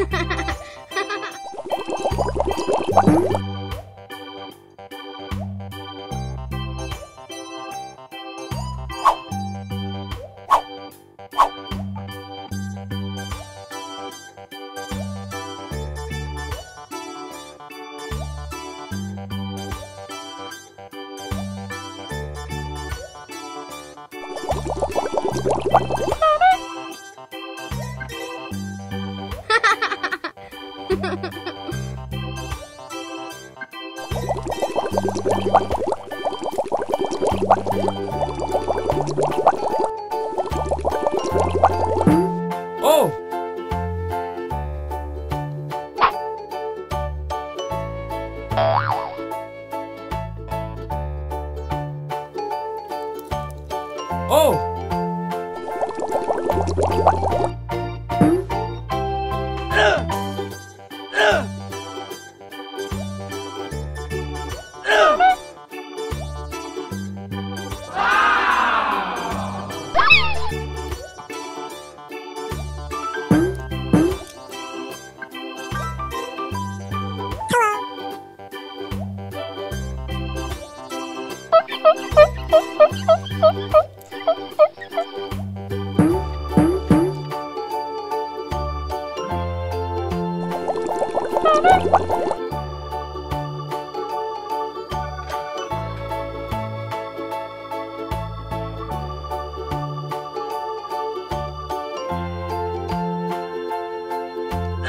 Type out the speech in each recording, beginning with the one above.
Ha ha ha! Oh! oh.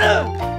Ugh!